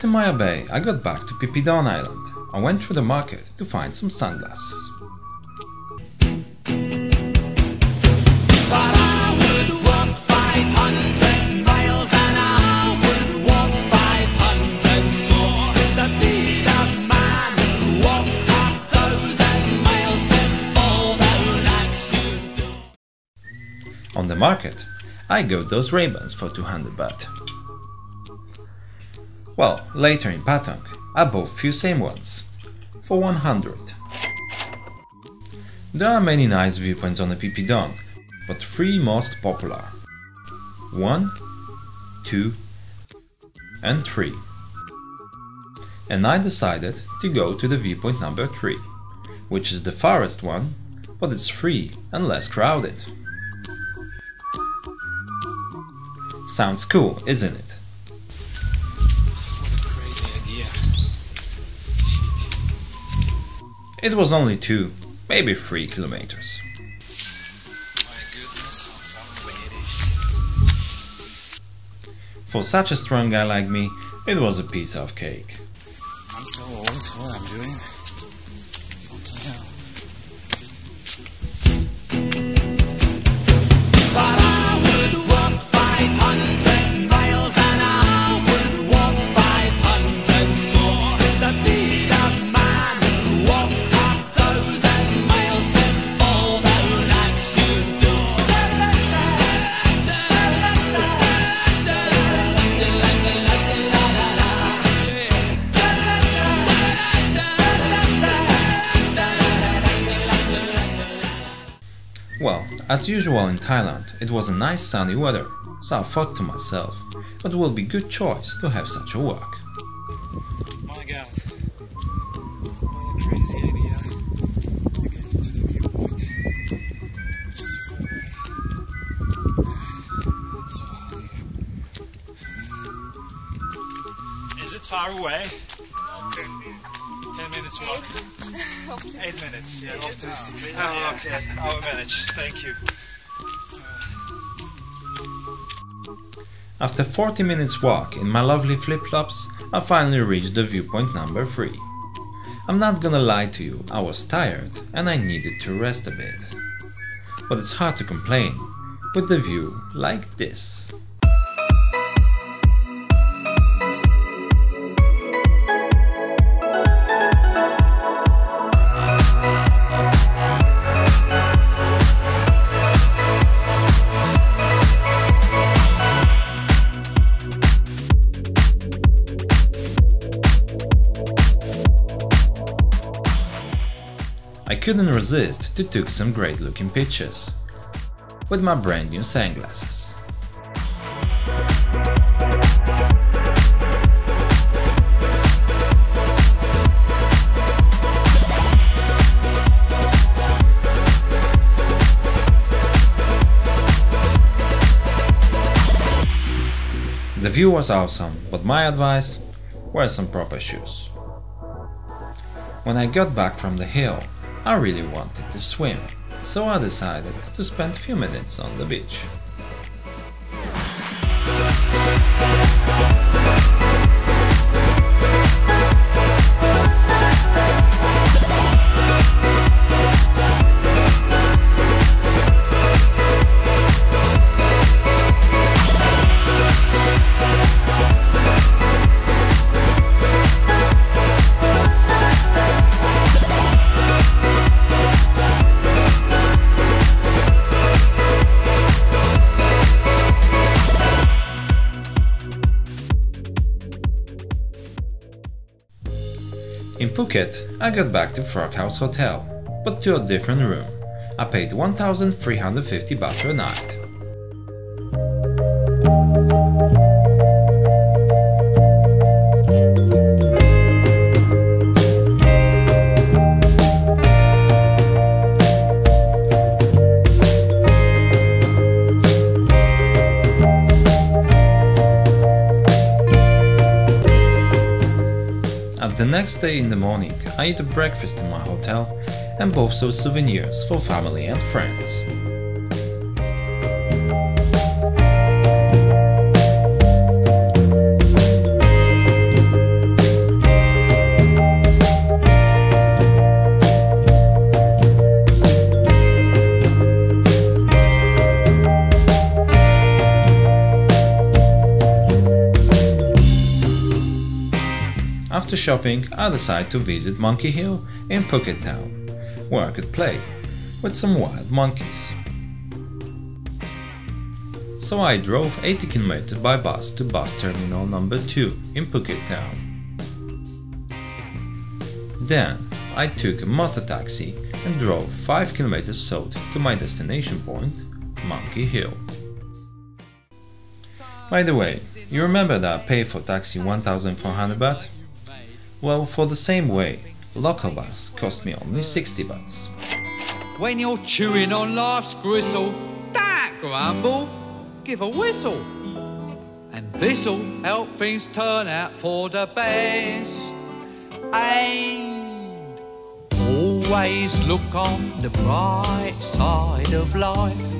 After Maya Bay, I got back to Phi Phi Don Island. I went through the market to find some sunglasses. On the market, I got those Ray-Bans for 200 baht. Well, later in Patong, I bought few same ones for 100. There are many nice viewpoints on the Phi Phi Don, but three most popular. 1, 2 and 3. And I decided to go to the viewpoint number 3, which is the farthest one, but it's free and less crowded. Sounds cool, isn't it? It was only 2, maybe 3 kilometers. For such a strong guy like me, it was a piece of cake. I'm so old, what I'm doing. As usual in Thailand, it was a nice sunny weather, so I thought to myself, it will be good choice to have such a walk. My god. What a crazy idea. Is it far away? 10 minutes walk. 8 minutes, yeah, optimistically. Oh, okay. I will manage. Thank you. Uh. After 40 minutes walk in my lovely flip-flops, I finally reached the viewpoint number 3. I'm not gonna lie to you, I was tired and I needed to rest a bit. But it's hard to complain with the view like this. I couldn't resist to took some great looking pictures with my brand new sunglasses. The view was awesome, but my advice wear some proper shoes. When I got back from the hill, I really wanted to swim, so I decided to spend a few minutes on the beach. Phuket, I got back to Frog House Hotel, but to a different room. I paid 1350 baht per night. Next day in the morning, I eat a breakfast in my hotel and bought some souvenirs for family and friends. Shopping, I decide to visit Monkey Hill in Phuket Town, where I could play with some wild monkeys. So I drove 80 km by bus to bus terminal number 2 in Phuket Town. Then I took a motor taxi and drove 5 km south to my destination point, Monkey Hill. By the way, you remember that I paid for taxi 1400 baht? Well, for the same way, local bus cost me only 60 bucks. When you're chewing on life's gristle, don't grumble, give a whistle. And this'll help things turn out for the best. And always look on the bright side of life.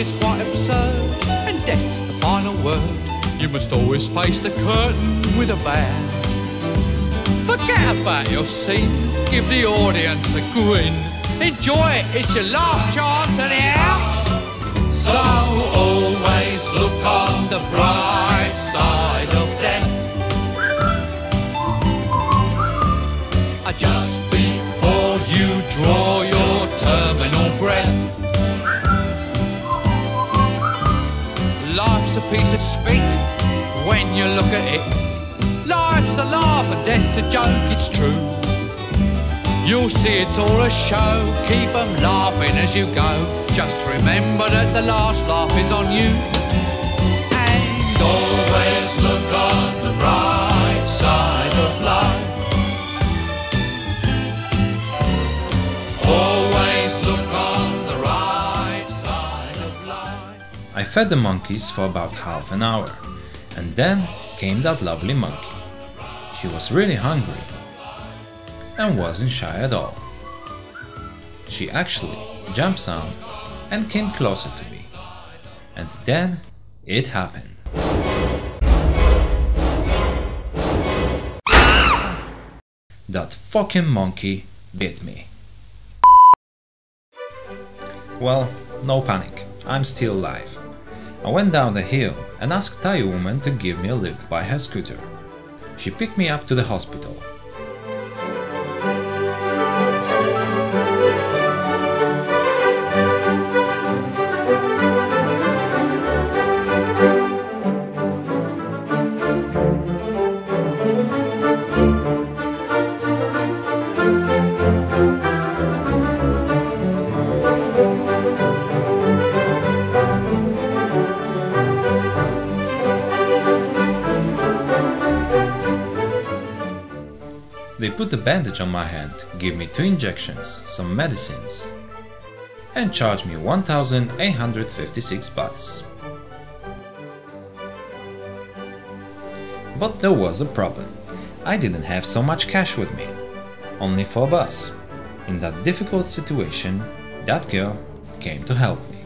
is quite absurd, and death's the final word. You must always face the curtain with a bow. Forget about your scene, give the audience a grin. Enjoy it, it's your last chance anyhow. So always look on the bright side of death. Piece of spit when you look at it. Life's a laugh and death's a joke, it's true. You'll see it's all a show, keep 'em laughing as you go. Just remember that the last laugh is on you. And always look on the bright I fed the monkeys for about half an hour, and then came that lovely monkey. She was really hungry and wasn't shy at all. She actually jumped on and came closer to me. And then it happened. That fucking monkey bit me. Well, no panic, I'm still alive. I went down the hill and asked Thai woman to give me a lift by her scooter. She picked me up to the hospital. They put a bandage on my hand, give me two injections, some medicines, and charge me 1856 bahts. But there was a problem. I didn't have so much cash with me, only for a bus. In that difficult situation, that girl came to help me.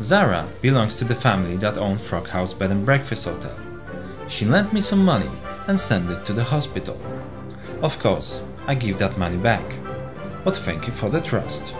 Zara belongs to the family that owned Frog House Bed and Breakfast Hotel. She lent me some money and send it to the hospital. Of course, I give that money back, but thank you for the trust.